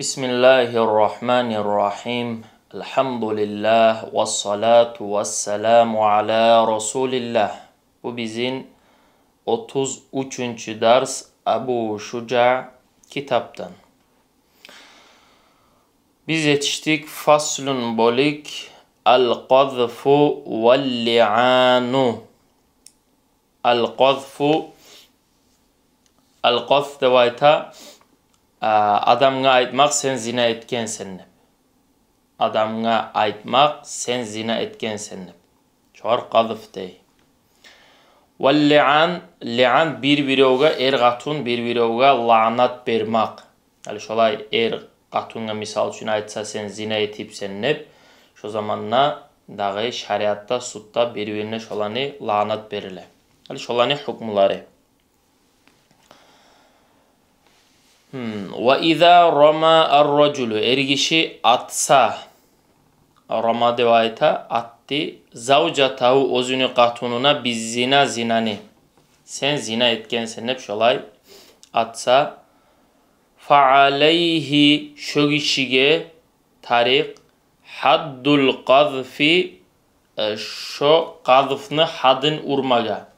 بسم الله الرحمن الرحيم الحمد لله والصلاة والسلام على رسول الله وبزين 33 درس أبو شجاع كتابتن Biz yetiştik faslun bolik al qazfu vel li'anu. Al qazfu al qaz адамға айтмақ сен зина еткенсің деп адамға айтмақ сен зина еткенсің деп жоғары қадыф дей лиан лиан бір біреуге ер қатун бір біреуге лағнат бермақ әлі шолай ер қатунға, мисал үшін айтса сен зина етіпсің деп шо заманна дағы шариатта сутта бір біріне шоланы лаанат беріле әлі шоланы хукмлары hukmulary Ve izâ rama ar-raculu. Ergişi atsa rama atti zavcatahu ozunu katununa biz zina zinani. Sen zina etkensen hep şolay atsa fa'aleyhi şu kişiye tarik haddul qazfi e, şu qazfını hadın urmaga.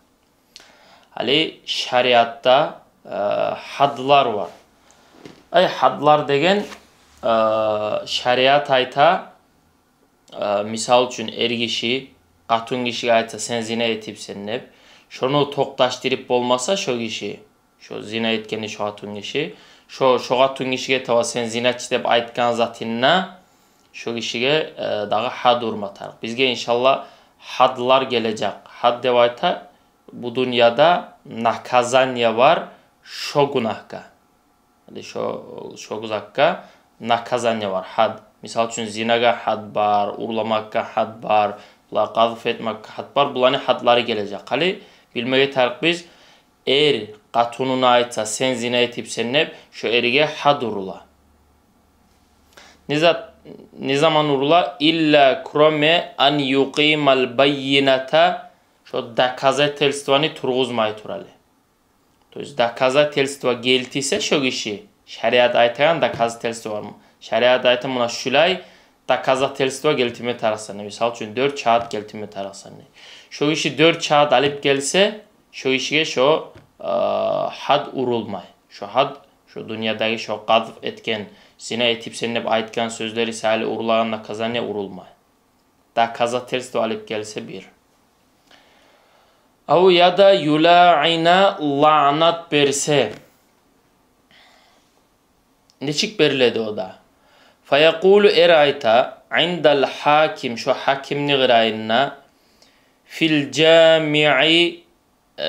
Hali şeriatta e, hadlar var ay hadlar degan shariat e, ayta e, misol uchun er kishi qatun kishiga aytsa sen zina etyapsan deb shuni to'xtashtirib bo'lmasa shu kishi shu zina etgani shu xotun kishi shu shu xotun kishiga to sen zinachi deb aytgan zatinna shu kishiga dag'i had urmatar. Bizga inshaalloh hadlar kelajak had deb ayta bu dunyoda nakazanya var shu gunohga šo, šoku zakka nakazanya var. Had. Misal üçün zinaga had bar, urlamakka had bar, bular qazf etmakka had bar. Buların hadları gelecek. Hali bilmeye tarif biz eğer katununa aitsa sen zina etip sen ne şu erige had urula. Nizat ne zaman urula? İlla krome an yuqimal bayyinata şu da kazetelstvanı turguzmayı turali. To jest da kazateljstva geltise shogishi. Shariat aytgan da kazateljstva Shariat aytamuna shulay da kazateljstva geltime tarasani. Misal uchun 4 chaat geltime tarasani. Shu ishi 4 chaat alib kelsa, shu ishiga shu had urilmay. Shu had shu dunyodagi shu qadf etgan, seni aytib, sen deb aytgan so'zlari sali urilganda qazanya urilmay. Da kazateljstva alib kelsa 1 Av ya da yula'ina la'nat berse. Neçik beriledi o da. Fayakulu erayta indal hakim şu hakimni gırayınna fil cami'i e,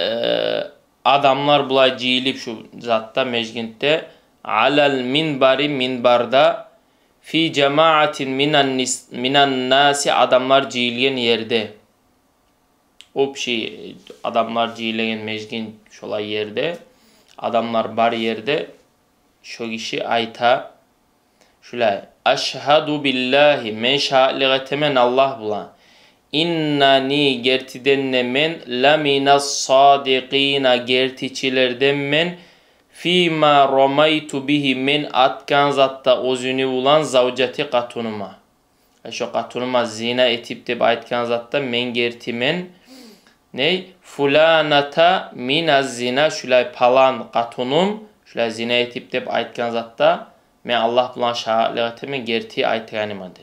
adamlar bulay ciyilip şu zatta mecginte alal minbari minbarda fi cemaatin minan, minan nasi adamlar ciyilgen yerde o şey adamlar ciylegen mezgin şolay yerde adamlar bar yerde şu kişi ayta şöyle Aşhadu billahi men şa'ligatemen Allah bula. İnnani gertidenne men laminas sadiqina gertiçilerden men fima romaytu bihi men atkan zatta ozünü ulan zavcati katunuma. E, şu katunuma zina etip de aytkan zatta men gertimen Ney? Fulanata minaz zina şulay palan qatunum şulay zina etip deb aytgan zatda men Allah bilan shahadatimin gerti aytganimadi.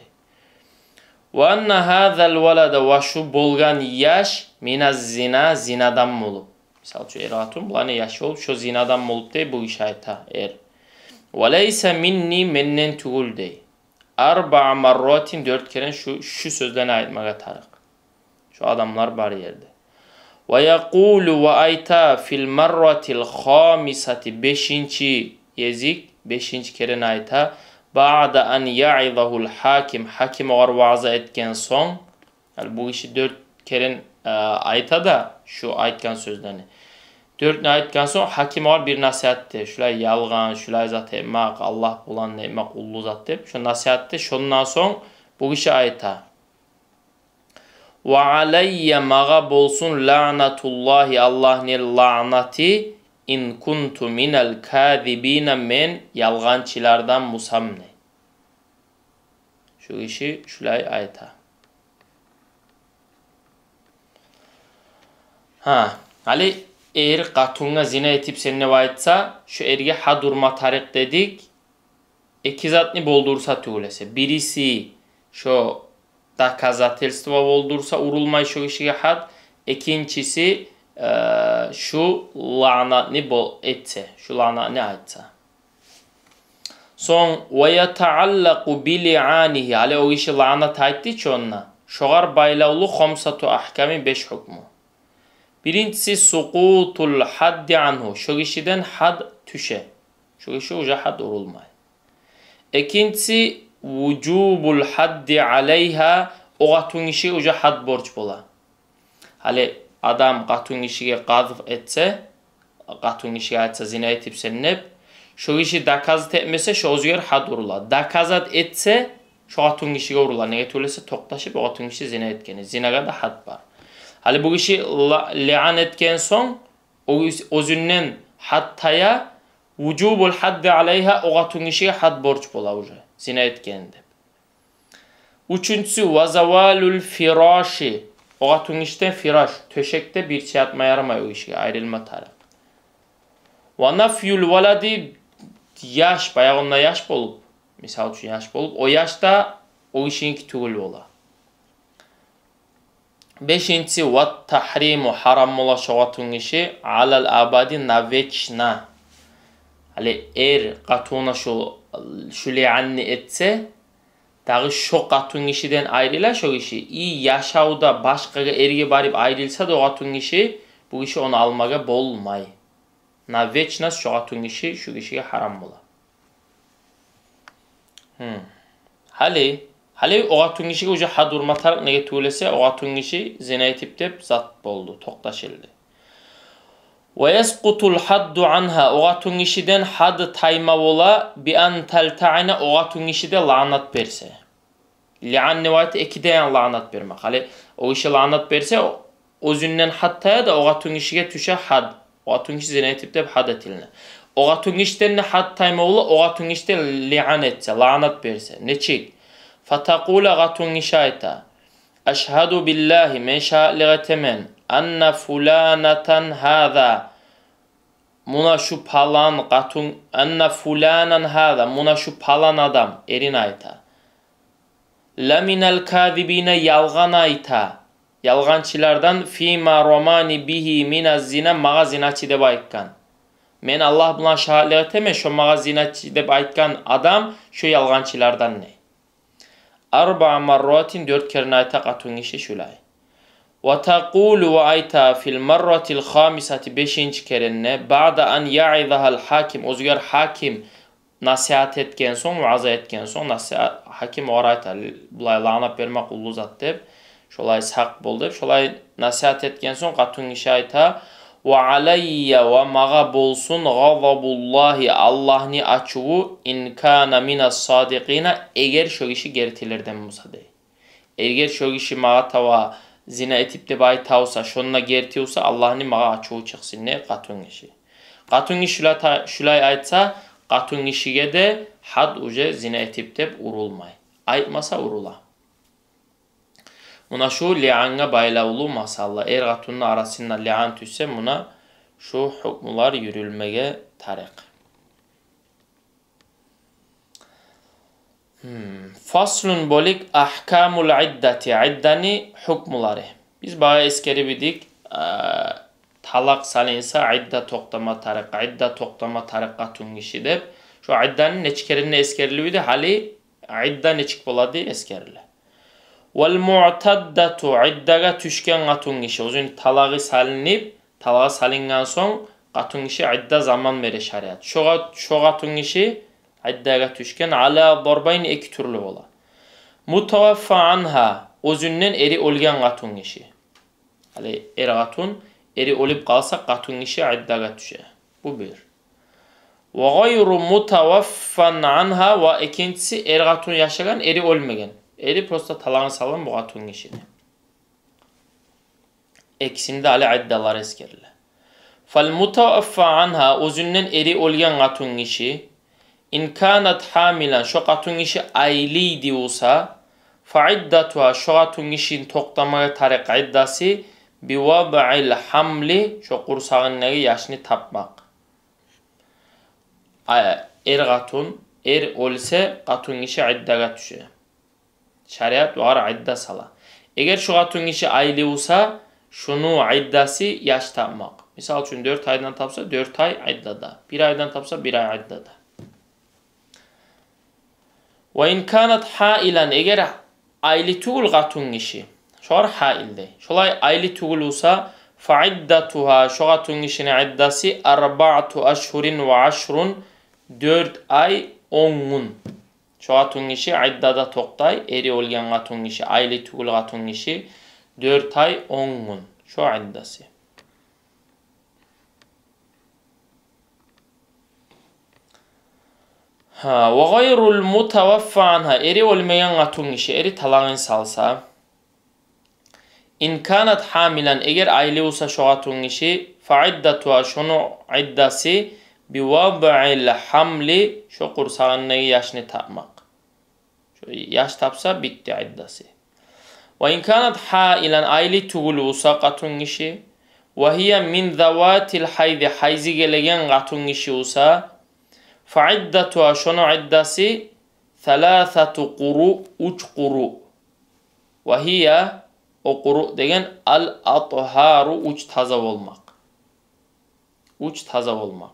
Va anna hadzal walada va shu bo'lgan yash minaz zina zinadan bo'lib. Misol uchun er xotin bularni yash bo'lib shu zinadan bo'lib deb bu ish ayta er. Va laysa minni mennen tugul dey. Arba marratin 4 kere şu şu sözlerini aytmaga tariq. Şu adamlar bar yerde. Ve yekulu ve ayta fil marratil khamisati beşinci yezik beşinci kere ayta ba'da an ya'idahul hakim. Hakim var vaazı etken son yani bu işi dört kere e, ayta da şu aytkan sözlerini. Dört aytkan son? Hakim var bir nasihatte şulay yalgan şulay zat emak Allah bulan emak ullu zat deb şu nasihatte şundan son bu işi ayta Ve aleyye mağa bolsun la'natullahi Allah'ın la'nati in kuntu minel kâzibîne men yalgancılardan musam ne? Şu işi şulay ayta. Ha, Ali eğer katunga zina etip seninle vaytsa şu erge had urma tarik dedik. İki zatni boldursa tüylese. Birisi şu доказательство boldursa urulmay şu işe had. İkincisi e, şu lanatni bol etse. Şu lanatni aytsa. Son ve yetaallaku bi li'anihi. Ali o işi lanat aytti ki onunla. Şoğar baylavlu homsatu ahkami beş hukmu. Birincisi sukutul haddi anhu. Şu kişiden had tüşe. Şu kişi uca had urulmay. İkincisi vücubul haddi aleyha. O katun işi uca had borç bola. Hali adam katun işiye qazf etse, katun işiye etse zina etip sennep, şu işi dakazat etmese şu özgür had urula. Dakazat etse şu katun işiye urula. Ne getölese toktaşıp o katun işi zina etkeni. Zinaga da had var. Hali bu kişi li'an etken son o özünden hattaya Vujubul haddi alayha o'g'atungishiga had borch bo'la uje Sen aytgan deb. Uchinchisi va zavalul firoshi. O'g'atunishdan firosh, to'shakda bir chatma yaramay o'yishga ayrilma taraf. Va nafyul valadi yash bayog'imda yash bo'lib, misol uchun yash bo'lib, o yashda yoshda o'yishinki tugul bo'la. Beshinchisi va tahrimu haram bo'la o'g'atungishi alal abadi navechna. Hali er katuna şu şu li'anni etse dağı şu katun işiden ayrıla şu işi iyi yaşauda başka erge barip ayrılsa da o katun işi bu işi onu almaga bolmay. Na veçna şu katun işi şu işi haram ola. Hmm. Hali Hali oğa tüngişi uca hadur tarak nege tuğlese oğa tüngişi zina etip dep zat boldu, toktaşıldı. Ve yesqutul haddu anha. Oğa tungişiden had taymavola bi an telta'ine oğa tungişide lanat berse. Li'an nivayeti ekideyen lanat bermek. Hali o işe lanat berse özünden hattaya da oğa tungişige tüşe had. Oğa tungiş zinetip de had etiline. Oğa tungişten ne had taymavola oğa tungişte li'an etse, lanat berse. Ne çek? Fatakula oğa tungişe ayta. Eşhedü billahi men şa'ligatemen anna fulanatan hâzâ Muna şu palan katun enne fulanan hada muna şu palan adam erin ayta. Laminel kadibine yalgan ayta. Yalgançılardan fima romani bihi mina zina maga zinaçı de baykan. Men Allah buna şahitlik eteme şu maga zinaçı de baykan adam şu yalgançılardan ne? arba marratin dört kere ayta katun işi şulay. Ve taqulu ve ayta fil marratil khamisati beşinci kerenne ba'da an ya'idahal hakim. Ozgar hakim nasihat etken son vaaz etken son. Nasihat hakim orayta bulay lağnap bermek ullu zat deb. Şolay haq bol deb. Şolay nasihat etken son katun işi ayta. Ve aleyye ve mağa bolsun gazabullahi Allah'ni açuvu in kana minas sadiqina. Eğer şu işi gertilerden musa dey. Eğer şu işi mağa tava zina etip de bay tavsa şonuna gertiyorsa Allah'ni mağa açuvu çıksın ne katun işi. Katun işi şulay aytsa katun işige de had uje zina etip de urulmay. Aytmasa urula. Buna şu li'anga baylavlu masalla. Er gatunun arasında li'an tüsse buna şu hükmular yürülmeye tarik. Hmm. Faslun bolik ahkamul iddati. İddani hükmuları. Biz bayağı eskeri bidik. Ee, talak salinsa idda toktama tarik. İdda toktama tarik katun kişi dep. Şu iddanın neçkerini eskerili hali idda neçik boladı eskerili. Vel mu'taddatu iddaga tüşken qatun kişi. Uzun talağı salinip, talağı salingan son qatun kişi idda zaman vere şariat. Şoğa şo qatun kişi iddaga tüşken ala darbayn iki türlü ola. Mutawaffa anha özündən eri olgan qatun kişi. Ali er qatun eri olib qalsa qatun kişi iddaga tüşe. Bu bir. Ve gayru mutawaffan anha ve ikincisi er qatun yaşagan eri olmagan. Eri prosta talağını salan bu atun işini. Eksinde ali iddalar eskerle. Fal mutawaffa anha özünden eri olgan qatun kişi in kanat hamilan şu qatun kişi ayliydi olsa fa iddatuha şu qatun kişinin toqtamaya tariq iddasi bi wad'il hamli şu qursağındaki yaşını tapmak. Er qatun er olsa qatun kişi iddaga düşe. Şariat var idda sala. Eğer şu qatun kişi ayli olsa şunu iddası yaş tapmak. Misal üçün 4 aydan tapsa 4 ay iddada. 1 aydan tapsa 1 ay iddada. Ve in kanat hailan eğer ayli tugul gatun işi. Şolar hailde. Şolay ayli tugul olsa faiddatuha şu gatun işine iddası arba'atu aşhurin ve aşrun 4 ay 10 gün. Şu gatun işi iddada toktay. Eri olgan gatun işi ayli tugul gatun işi 4 ay 10 gün. Şu iddası. Ha, ve gayrul mutavaffa anha eri olmayan gatun işi eri talağın salsa in kanat hamilan eğer aile olsa şu gatun işi fa iddatuha şunu iddası bi vab'il hamli şu kursağının yaşını tapmak. Şu yaş tapsa bitti iddası. Ve in kanat hailan aile tugulu olsa gatun işi Faiddatuha şunun iddası thalâthatu quru uç quru. Ve hiye o quru degen al atharu uç taza olmak. Uç taza olmak.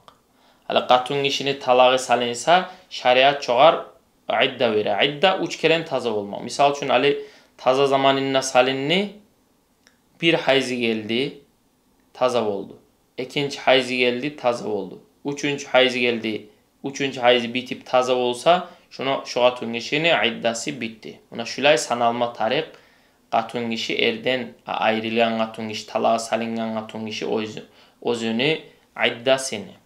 Hala katun işini talağı salinsa şariat çoğar idda verir. İdda uç kelen taza olmak. Misal için Ali taza zamanında salinni bir hayzi geldi taza oldu. İkinci hayzi geldi taza oldu. Üçüncü hayzi geldi üçüncü hayzi bitip taza olsa şunu şu qatun kişinin iddası bitti. Buna şulay sanalma tarik qatun kişi erden ayrılan qatun kişi talağa salingan qatun kişi özünü iddasını.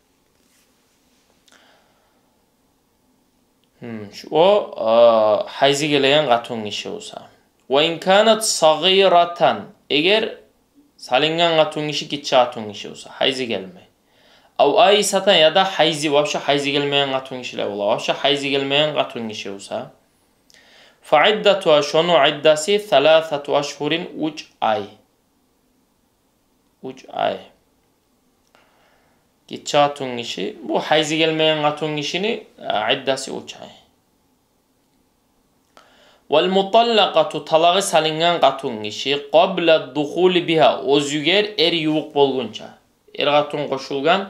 Hmm, şu, o e, hayzi gelen qatun kişi olsa. Ve in kanat sagiratan eğer salingan qatun kişi gitçi qatun kişi olsa hayzi gelme. ай сатан яда хайзи вообще хайзи келмеген катун кишилер була вообще хайзи келмеген катун киши болса фаиддату ашону айдаси саласату ашхурин уч ай уч ай кетчи катун киши бу хайзи келмеген катун кишини айдаси уч ай والمطلقة طلاق سالينغان قاتون киши قبل الدخول بها o'ziga er yuvuq bo'lguncha er xotin qo'shilgan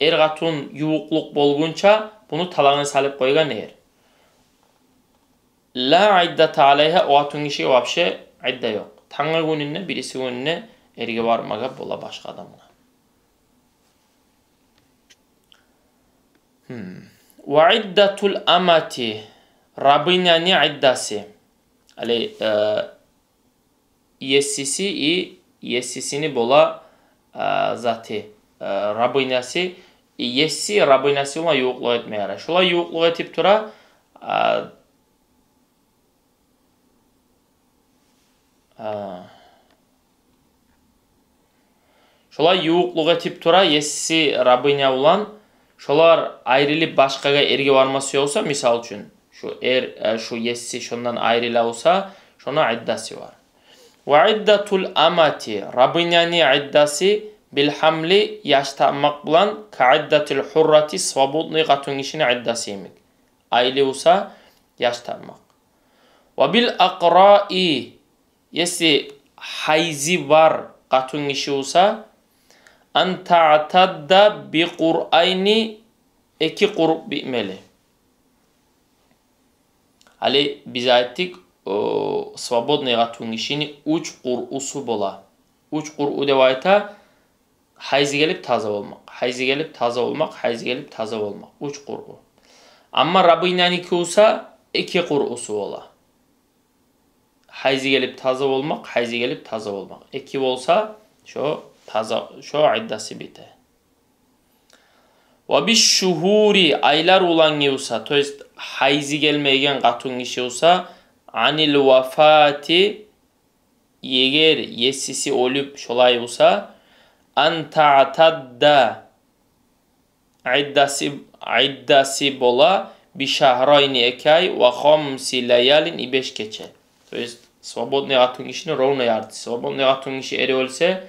ergatun yuvuqluq bolguncha bunu talağın salib qoygan deyir. La iddata alayha oatun işi vapşe idda yok. Tanga gününne birisi gününne erge varmaga bola başka adamına. Hmm. Ve iddatul amati rabinyani iddasi Aley, e, yesisi i yesisini bola e, zati e, rabinyasi есси раббинасиула юқлық етмәра шулай юқлық етіп тұра шулай юуклуга тип тұра, есі рабыня ұлан, шолар айрылып башкага ерге бармасы болсо мисалы үшін, шу эр э, шу эсси шондан айрыла болса шону иддаси бар. Уиддатул амати рабыняны иддаси bilhamli yaştamak bulan kaiddatil hurrati svabudni gatun işini iddasi yemek. Aile olsa yaştamak. Ve bil akra'i yesi hayzi var gatun işi olsa an ta'tadda bi qur'ayni iki qur'u bitmeli. Ali biz ayettik svabodni gatun işini uç qur'usu bola. Uç qur'u devayta hayzi gelip taza olmak. Hayzi gelip taza olmak, hayzi gelip taza olmak. Uç qur'u. Amma Rabbiynen iki olsa iki qur'usu ola. Hayzi gelip taza olmak, hayzi gelip taza olmak. İki olsa şu taza, şu iddası bite. Ve bir şuhuri aylar olan yevsa, to jest hayzi gelmeyen qatun kişi olsa anil vafati yeger yesisi olup şolay olsa an ta'tadda iddasi iddasi bola bi şahrayni ekay ve khamsi layalin i beş gece. To jest swobodny atun işini ровно yardı. Swobodny atun işi eri olsa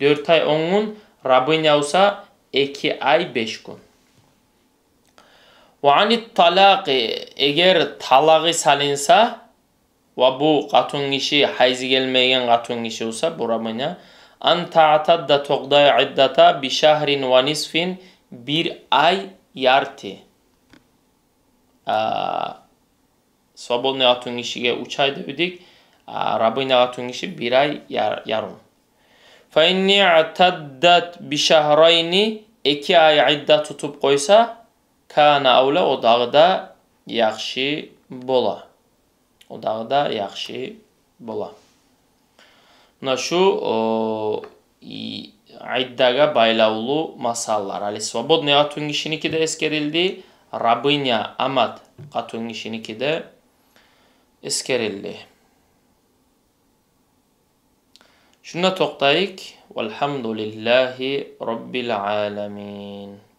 4 ay 10 gün, Rabbin olsa 2 ay 5 gün. Ve anit talaqi eğer talağı salinsa ve bu katun kişi hayzi gelmeyen katun kişi olsa bu Rabbine an ta'tadda toqday iddata bi şahrin ve nisfin bir ay yarti. Swobodny atun kişiye 3 ay dedik. Rabbine atun kişi bir ay yar, yarım. Fe inni i'taddat bi şahrayni iki ay iddat tutup koysa kana avla o dağda yaxşı bola. O dağda yaxşı bola. Buna şu o, iddaga baylavlu masallar. Ali svobodny atun kişiniki de eskerildi. Rabinya amat de eskerildi. Şuna toktayık. Velhamdülillahi Rabbil alemin.